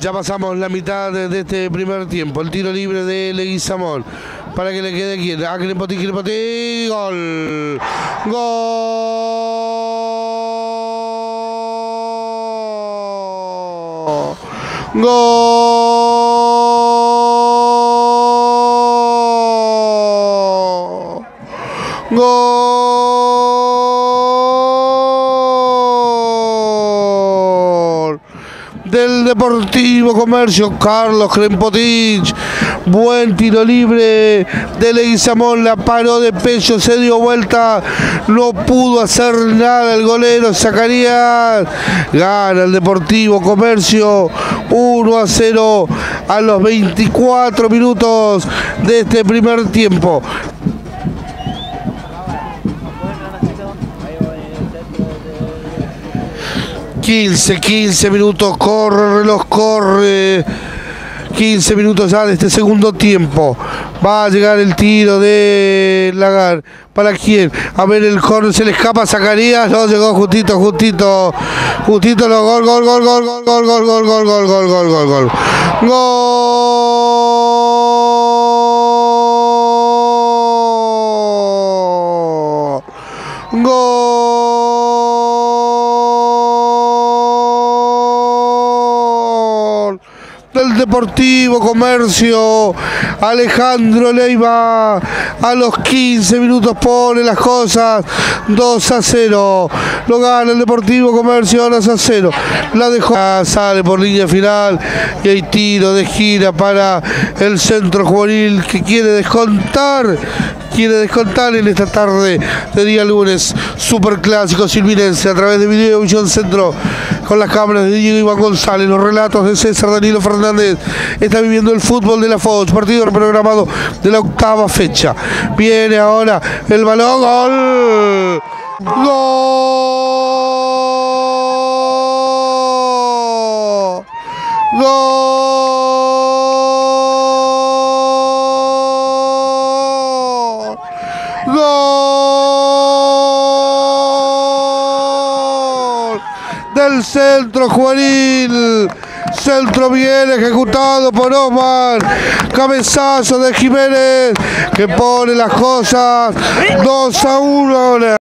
Ya pasamos la mitad de, este primer tiempo. El tiro libre de Leguizamón. Para que le quede quien. A Crepotí, Crepotí. Gol. Gol. Gol. Gol del Deportivo Comercio, Carlos Crempotich. Buen tiro libre de Leguizamón, la paró de pecho, se dio vuelta, no pudo hacer nada el golero Zacarías. Gana el Deportivo Comercio 1 a 0 a los 24 minutos de este primer tiempo. 15, 15 minutos, corre, reloj corre. 15 minutos ya de este segundo tiempo. Va a llegar el tiro de Lagar. ¿Para quién? A ver el corner, se le escapa Zacarías. No, llegó justito, justito. Justito, gol, gol, gol, gol, gol, gol, gol, gol, gol, gol, gol, gol, gol, gol. Gol. Gol del Deportivo Comercio. Alejandro Leiva a los 15 minutos pone las cosas 2 a 0. Lo gana el Deportivo Comercio 2 a 0. La dejó, sale por línea final y hay tiro de gira para el centro juvenil que quiere descontar quiere descontar en esta tarde de día lunes. Super clásico silvinense a través de Videovisión Centro con las cámaras de Diego Iván González, los relatos de César Danilo Fernández. Está viviendo el fútbol de la Fox, partido programado de la octava fecha. Viene ahora el balón, gol. Gol. Gol. Del centro juvenil. Centro bien ejecutado por Omar. Cabezazo de Jiménez que pone las cosas 2 a 1 ahora.